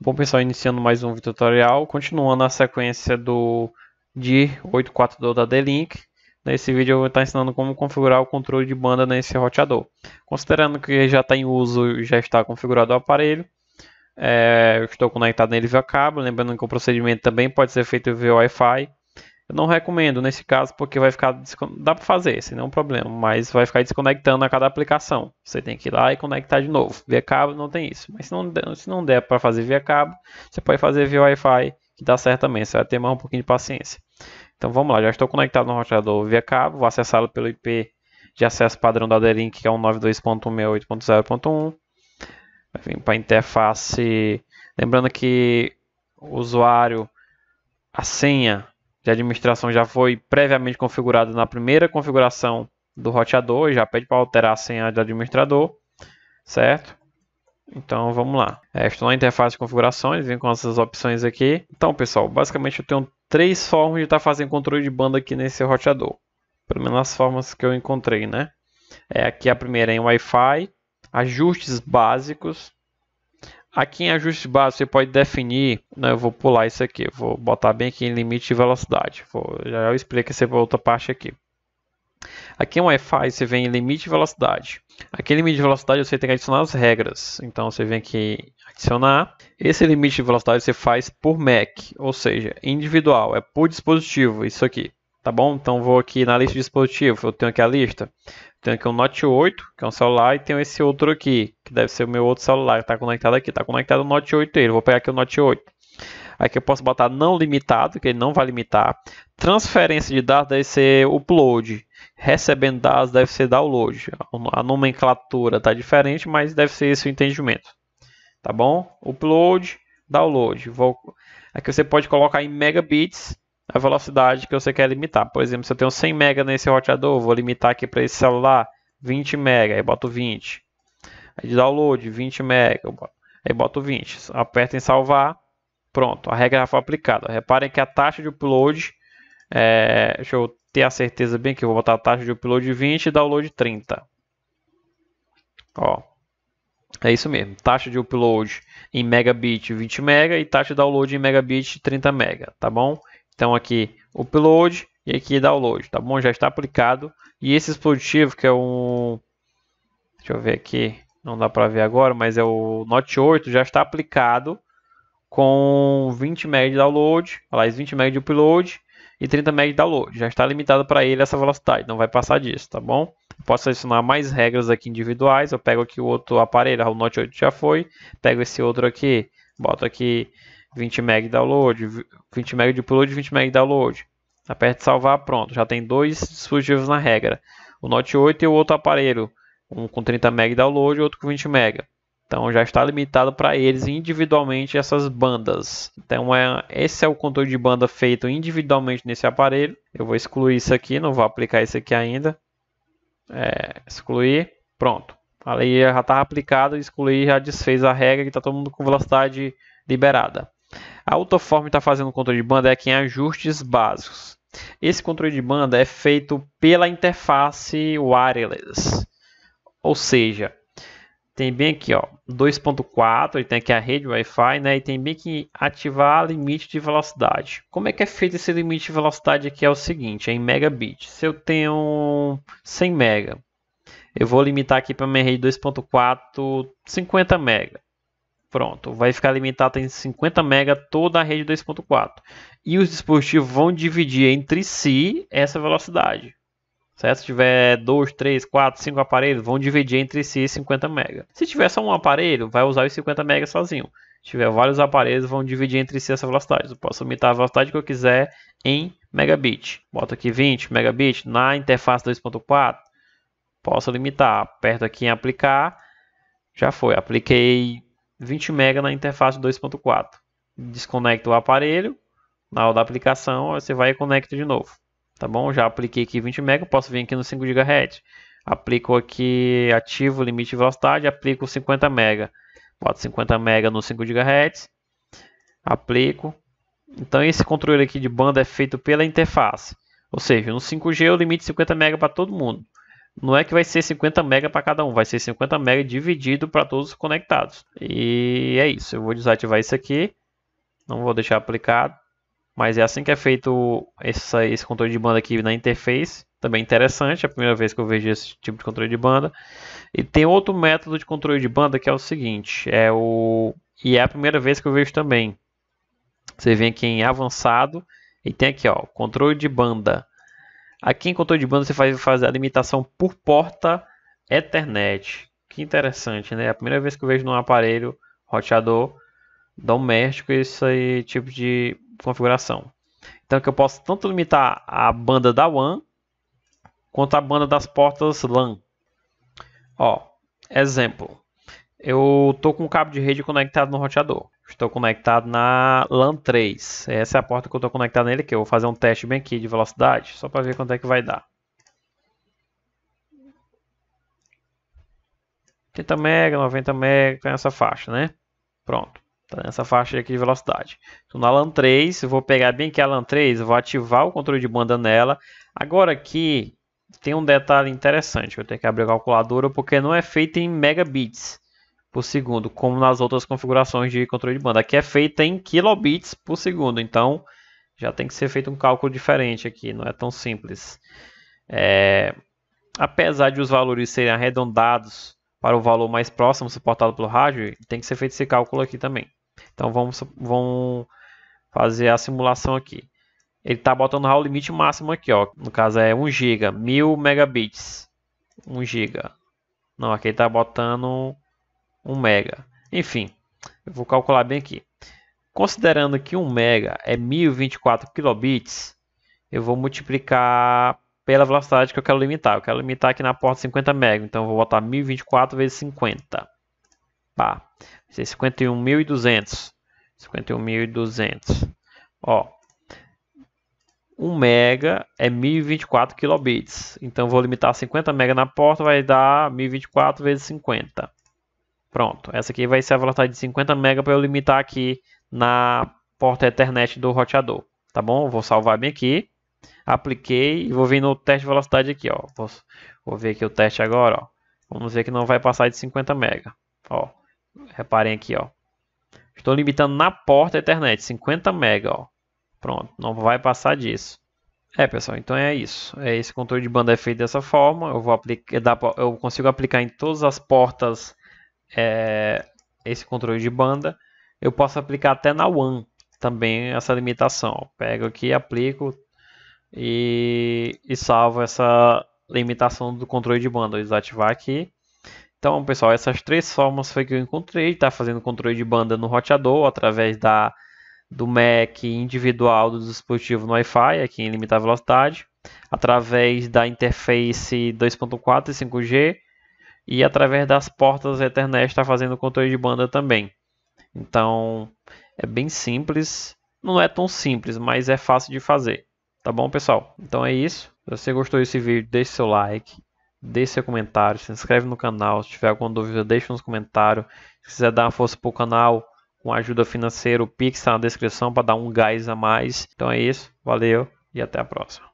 Bom pessoal, iniciando mais um tutorial, continuando a sequência do DIR 842 da D-Link. Nesse vídeo eu vou estar ensinando como configurar o controle de banda nesse roteador. Considerando que já está em uso e já está configurado o aparelho, é, eu estou conectado nele via cabo, lembrando que o procedimento também pode ser feito via Wi-Fi. Eu não recomendo nesse caso porque vai ficar dá para fazer, sem nenhum problema, mas vai ficar desconectando a cada aplicação. Você tem que ir lá e conectar de novo. Via cabo não tem isso, mas se não der, se não der para fazer via cabo, você pode fazer via Wi-Fi, que dá certo também. Você vai ter mais um pouquinho de paciência. Então vamos lá, já estou conectado no roteador via cabo, vou acessá-lo pelo IP de acesso padrão da D-Link, que é o 92.168.0.1. Vai vir para a interface, lembrando que o usuário, a senha de administração já foi previamente configurado na primeira configuração do roteador, já pede para alterar a senha de administrador, certo? Então vamos lá. É, estou na interface de configurações, vem com essas opções aqui. Então pessoal, basicamente eu tenho três formas de estar tá fazendo controle de banda aqui nesse roteador. Pelo menos as formas que eu encontrei, né? É, aqui a primeira é em Wi-Fi, ajustes básicos, Aqui em ajuste básico você pode definir, né, eu vou pular isso aqui, vou botar bem aqui em limite de velocidade. Vou, já eu explico essa outra parte aqui. Aqui em Wi-Fi você vem em limite de velocidade. Aqui em limite de velocidade você tem que adicionar as regras. Então você vem aqui adicionar. Esse limite de velocidade você faz por MAC, ou seja, individual, é por dispositivo, isso aqui. Tá bom? Então vou aqui na lista de dispositivos, eu tenho aqui a lista. Tenho aqui um Note 8, que é um celular, e tenho esse outro aqui, que deve ser o meu outro celular, que está conectado aqui. Está conectado o Note 8 dele. Vou pegar aqui o Note 8. Aqui eu posso botar não limitado, que ele não vai limitar. Transferência de dados deve ser upload. Recebendo dados deve ser download. A nomenclatura está diferente, mas deve ser esse o entendimento. Tá bom? Upload, download. Vou... Aqui você pode colocar em megabits a velocidade que você quer limitar. Por exemplo, se eu tenho 100 MB nesse roteador, vou limitar aqui para esse celular 20 MB, aí boto 20. Aí de download, 20 MB, aí boto 20. Aperto em salvar, pronto, a regra foi aplicada. Reparem que a taxa de upload, é, deixa eu ter a certeza bem que eu vou botar a taxa de upload 20 e download 30. Ó, é isso mesmo, taxa de upload em megabit 20 MB e taxa de download em megabit 30 MB, tá bom? Então aqui upload e aqui download, tá bom? Já está aplicado. E esse dispositivo que é um... Deixa eu ver aqui, não dá para ver agora, mas é o Note 8, já está aplicado com 20 MB de download, aliás, 20 MB de upload e 30 MB de download. Já está limitado para ele essa velocidade, não vai passar disso, tá bom? Posso adicionar mais regras aqui individuais. Eu pego aqui o outro aparelho, o Note 8 já foi. Pego esse outro aqui, boto aqui 20 MB download, 20 MB de upload, 20 MB download. Aperte salvar, pronto. Já tem dois dispositivos na regra. O Note 8 e o outro aparelho, um com 30 MB download e outro com 20 MB. Então já está limitado para eles individualmente essas bandas. Então é, esse é o controle de banda feito individualmente nesse aparelho. Eu vou excluir isso aqui, não vou aplicar isso aqui ainda. É, excluir, pronto. A lei já estava aplicada, excluir já desfez a regra que está todo mundo com velocidade liberada. A outra forma de estar tá fazendo o controle de banda é aqui em ajustes básicos. Esse controle de banda é feito pela interface wireless. Ou seja, tem bem aqui, ó, 2.4, ele tem aqui a rede Wi-Fi, né? E tem bem que ativar limite de velocidade. Como é que é feito esse limite de velocidade aqui? É o seguinte, é em megabit. Se eu tenho 100 mega, eu vou limitar aqui para minha rede 2.4 50 mega. Pronto, vai ficar limitado em 50 MB toda a rede 2.4. E os dispositivos vão dividir entre si essa velocidade. Certo? Se tiver 2, 3, 4, 5 aparelhos, vão dividir entre si 50 MB. Se tiver só um aparelho, vai usar os 50 MB sozinho. Se tiver vários aparelhos, vão dividir entre si essa velocidade. Eu posso limitar a velocidade que eu quiser em megabit. Boto aqui 20 megabit na interface 2.4. Posso limitar. Aperto aqui em aplicar. Já foi. Apliquei 20 MB na interface 2.4. Desconecta o aparelho, na hora da aplicação você vai e conecta de novo. Tá bom? Já apliquei aqui 20 MB, posso vir aqui no 5 GHz. Aplico aqui, ativo o limite de velocidade, aplico 50 MB. Boto 50 MB no 5 GHz. Aplico. Então esse controle aqui de banda é feito pela interface. Ou seja, no 5G o limite 50 MB para todo mundo. Não é que vai ser 50 MB para cada um, vai ser 50 MB dividido para todos conectados. E é isso, eu vou desativar isso aqui, não vou deixar aplicado, mas é assim que é feito esse, esse controle de banda aqui na interface, também interessante, é a primeira vez que eu vejo esse tipo de controle de banda. E tem outro método de controle de banda que é o seguinte, é o e é a primeira vez que eu vejo também. Você vem aqui em avançado e tem aqui, ó, controle de banda. Aqui em controle de banda você faz fazer a limitação por porta Ethernet. Que interessante, né? É a primeira vez que eu vejo num aparelho roteador doméstico esse tipo de configuração. Então que eu posso tanto limitar a banda da WAN quanto a banda das portas LAN. Ó, exemplo. Eu estou com o cabo de rede conectado no roteador. Estou conectado na LAN 3. Essa é a porta que eu estou conectado nele aqui. Eu vou fazer um teste bem aqui de velocidade, só para ver quanto é que vai dar. 80 MB, 90 MB, tem essa faixa, né? Pronto. Tá nessa faixa aqui de velocidade. Estou na LAN 3, eu vou pegar bem aqui a LAN 3, vou ativar o controle de banda nela. Agora aqui tem um detalhe interessante, eu tenho que abrir a calculadora porque não é feito em megabits por segundo, como nas outras configurações de controle de banda. Aqui é feita em kilobits por segundo, então já tem que ser feito um cálculo diferente aqui, não é tão simples. É, apesar de os valores serem arredondados para o valor mais próximo suportado pelo rádio, tem que ser feito esse cálculo aqui também. Então vamos, vamos fazer a simulação aqui. Ele está botando o limite máximo aqui, ó. no caso é 1 GB, 1000 megabits. 1 GB. Não, aqui ele está botando 1 mega. Enfim, eu vou calcular bem aqui. Considerando que 1 mega é 1024 kilobits, eu vou multiplicar pela velocidade que eu quero limitar. Eu quero limitar aqui na porta 50 mega, então eu vou botar 1024 vezes 50. Pá, vai ser 51.200. 51.200. Ó, 1 mega é 1024 kilobits. Então vou limitar 50 mega na porta, vai dar 1024 vezes 50. Pronto, essa aqui vai ser a velocidade de 50 MB para eu limitar aqui na porta Ethernet do roteador. Tá bom? Vou salvar bem aqui. Apliquei e vou vir no teste de velocidade aqui, ó. Vou, vou ver aqui o teste agora, ó. Vamos ver que não vai passar de 50 MB. Ó, reparem aqui, ó. Estou limitando na porta Ethernet, 50 MB, ó. Pronto, não vai passar disso. É, pessoal, então é isso. É esse controle de banda é feito dessa forma. Eu vou aplicar, eu consigo aplicar em todas as portas é, esse controle de banda, eu posso aplicar até na One também essa limitação. Pego aqui, aplico e, e salvo essa limitação do controle de banda. Vou desativar aqui. Então, pessoal, essas três formas foi que eu encontrei. Está fazendo controle de banda no roteador através da do Mac individual do dispositivo no Wi-Fi, aqui em limitar velocidade, através da interface 2.4 e 5G e através das portas Ethernet está fazendo controle de banda também. Então é bem simples, não é tão simples, mas é fácil de fazer. Tá bom, pessoal? Então é isso. Se você gostou desse vídeo, deixe seu like, deixe seu comentário, se inscreve no canal. Se tiver alguma dúvida, deixe nos comentários. Se quiser dar uma força para o canal com ajuda financeira, o Pix está na descrição para dar um gás a mais. Então é isso. Valeu e até a próxima.